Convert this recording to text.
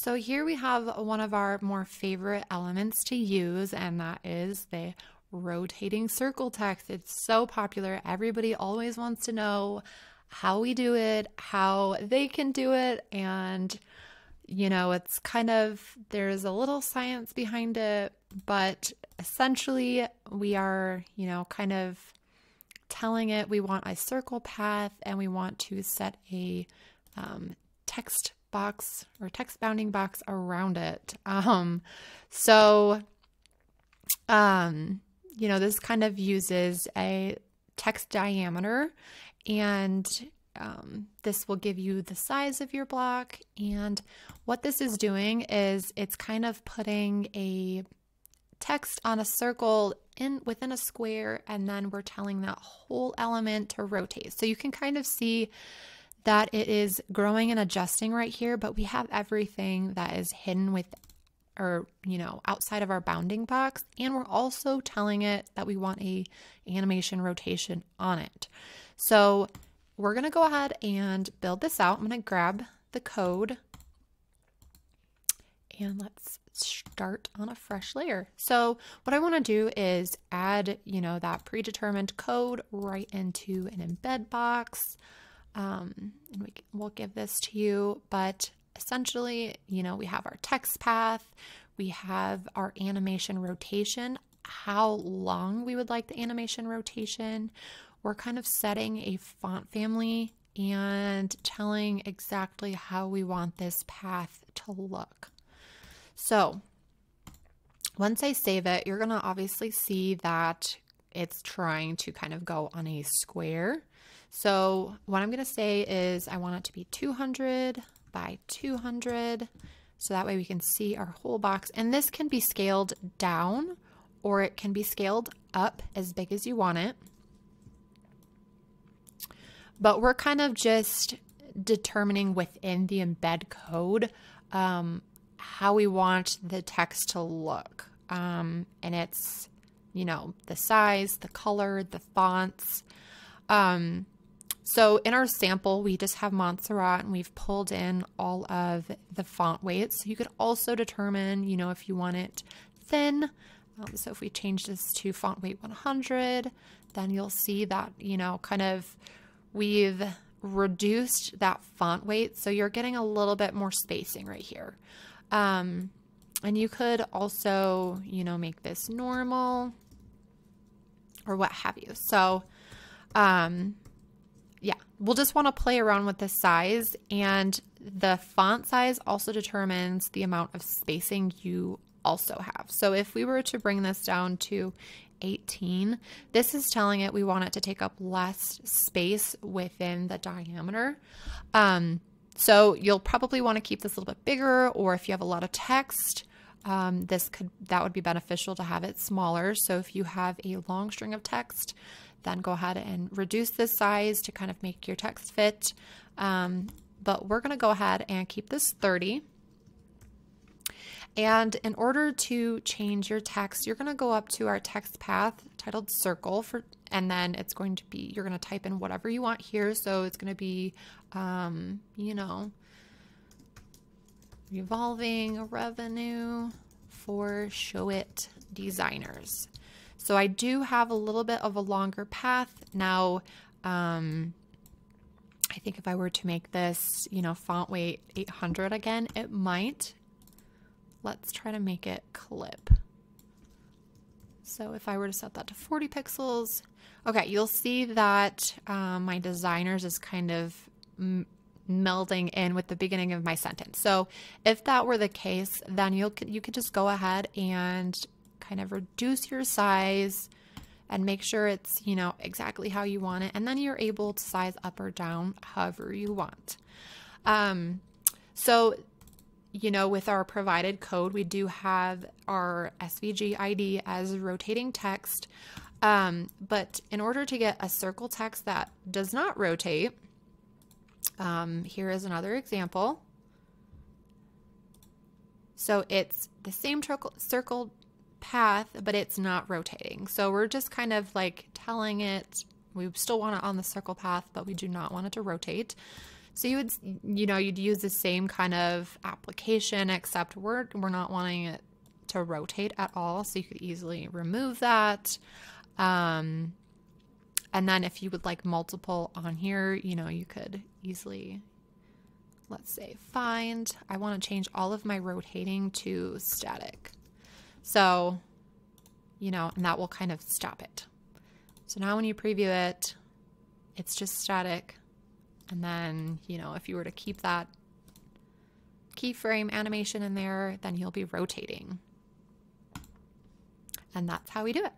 So here we have one of our more favorite elements to use, and that is the rotating circle text. It's so popular. Everybody always wants to know how we do it, how they can do it, and you know, it's kind of there's a little science behind it, but essentially we are, you know, kind of telling it we want a circle path and we want to set a um, text box or text bounding box around it. Um, so, um, you know, this kind of uses a text diameter and um, this will give you the size of your block. And what this is doing is it's kind of putting a text on a circle in within a square and then we're telling that whole element to rotate. So you can kind of see that it is growing and adjusting right here, but we have everything that is hidden with or you know outside of our bounding box and we're also telling it that we want a animation rotation on it. So we're going to go ahead and build this out. I'm going to grab the code and let's start on a fresh layer. So what i want to do is add you know that predetermined code right into an embed box um, and we, we'll give this to you. But essentially, you know, we have our text path, we have our animation rotation, how long we would like the animation rotation. We're kind of setting a font family and telling exactly how we want this path to look. So once I save it, you're going to obviously see that it's trying to kind of go on a square. So what I'm going to say is I want it to be 200 by 200. So that way we can see our whole box. And this can be scaled down or it can be scaled up as big as you want it. But we're kind of just determining within the embed code um, how we want the text to look. Um, and it's, you know, the size, the color, the fonts. Um, so in our sample, we just have Montserrat and we've pulled in all of the font weights. You could also determine, you know, if you want it thin. Um, so if we change this to font weight 100, then you'll see that, you know, kind of we've reduced that font weight. So you're getting a little bit more spacing right here. Um, and you could also, you know, make this normal or what have you. So, um, yeah, we'll just want to play around with the size and the font size also determines the amount of spacing you also have. So if we were to bring this down to 18, this is telling it we want it to take up less space within the diameter. Um, so you'll probably want to keep this a little bit bigger or if you have a lot of text, um, this could that would be beneficial to have it smaller. So if you have a long string of text, then go ahead and reduce this size to kind of make your text fit. Um, but we're going to go ahead and keep this 30. And in order to change your text, you're going to go up to our text path titled circle for, and then it's going to be, you're going to type in whatever you want here. So it's going to be, um, you know, revolving revenue for Showit designers. So I do have a little bit of a longer path. Now, um, I think if I were to make this, you know, font weight 800 again, it might. Let's try to make it clip. So if I were to set that to 40 pixels, okay, you'll see that um, my designers is kind of melding in with the beginning of my sentence. So if that were the case, then you'll you could just go ahead and kind of reduce your size and make sure it's, you know, exactly how you want it. And then you're able to size up or down however you want. Um, so, you know, with our provided code, we do have our SVG ID as rotating text. Um, but in order to get a circle text that does not rotate, um, here is another example. So it's the same circle path, but it's not rotating. So we're just kind of like telling it we still want it on the circle path, but we do not want it to rotate. So you would, you know, you'd use the same kind of application, except we're, we're not wanting it to rotate at all. So you could easily remove that. Um, and then if you would like multiple on here, you know, you could easily, let's say, find, I want to change all of my rotating to static. So, you know, and that will kind of stop it. So now when you preview it, it's just static. And then, you know, if you were to keep that keyframe animation in there, then you'll be rotating. And that's how we do it.